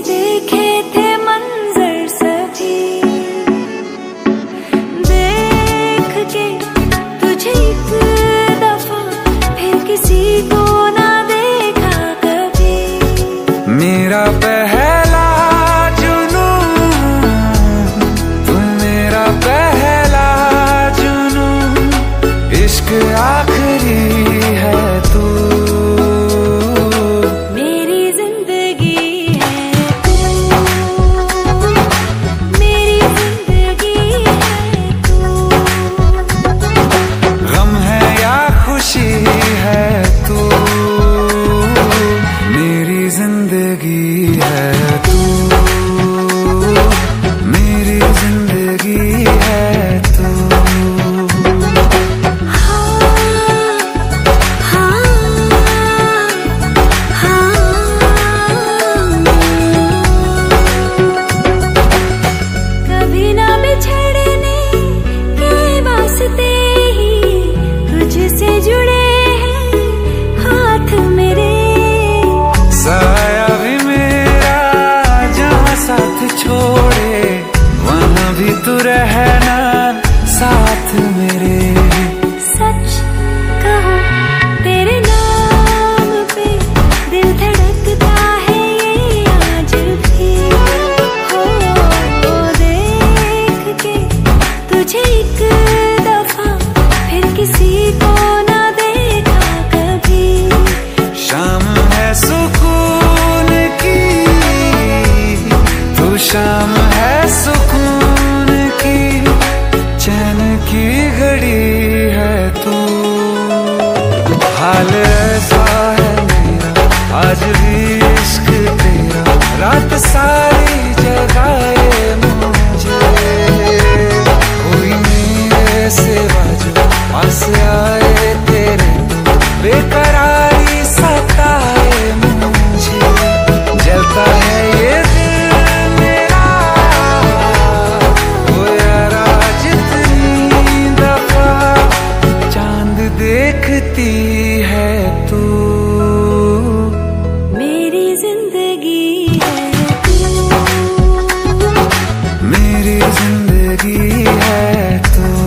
देखे थे मंजर सभी। देख के तुझे एक दफ़ा फिर किसी को ना देखा कभी। मेरा है तू। मेरी ज़िंदगी आज भी इश्क तेरा। रात सारी जगाए perto.